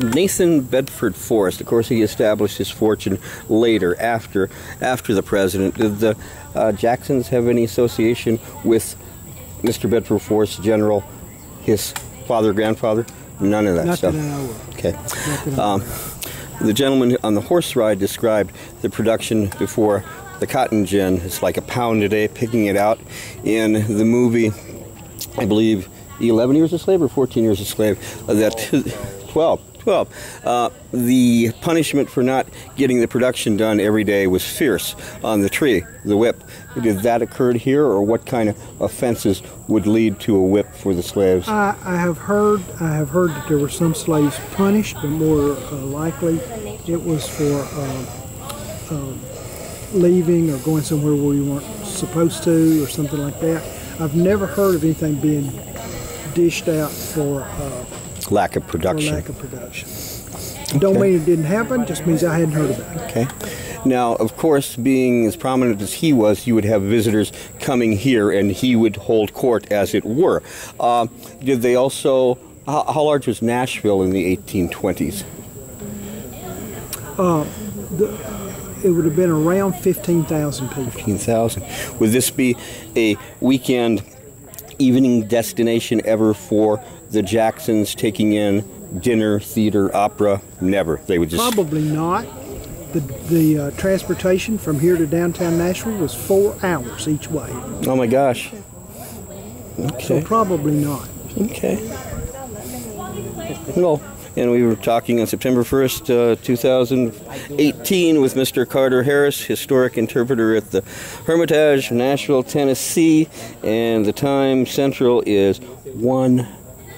Nathan Bedford Forrest. Of course, he established his fortune later, after after the president. Did the uh, Jacksons have any association with Mr. Bedford Forrest, General, his father, grandfather? None of that Not stuff. that I know of. Okay. That Um, the gentleman on the horse ride described the production before the cotton gin. It's like a pound a day, picking it out. In the movie, I believe, 11 Years a Slave or 14 Years a Slave, uh, that 12. 12. Uh, the punishment for not getting the production done every day was fierce on the tree, the whip. Did that occur here, or what kind of offenses would lead to a whip for the slaves? I, I have heard I have heard that there were some slaves punished, but more uh, likely it was for uh, leaving or going somewhere where you weren't supposed to or something like that. I've never heard of anything being dished out for, uh, Lack of production. lack of production. Don't mean it didn't happen, just means I hadn't heard about it. Okay. Now, of course, being as prominent as he was, you would have visitors coming here, and he would hold court, as it were. Uh, did they also? How, how large was Nashville in the 1820s? It would have been around 15,000 people. 15,000. Would this be a weekend evening destination ever for the Jacksons taking in dinner, theater, opera? Never. They would just. Probably not. The, the uh, transportation from here to downtown Nashville was four hours each way. Oh my gosh. Okay. So probably not. Okay. No. And we were talking on September 1st, uh, 2018, with Mr. Carter Harris, historic interpreter at the Hermitage, Nashville, Tennessee. And the time central is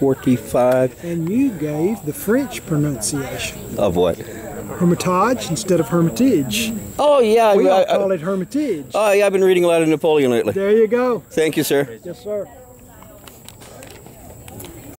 145 And you gave the French pronunciation. of what? Hermitage instead of Hermitage. Oh, yeah. We I, all I, call it Hermitage. oh, yeah, I've been reading a lot of Napoleon lately. There you go. Thank you, sir. Yes, sir.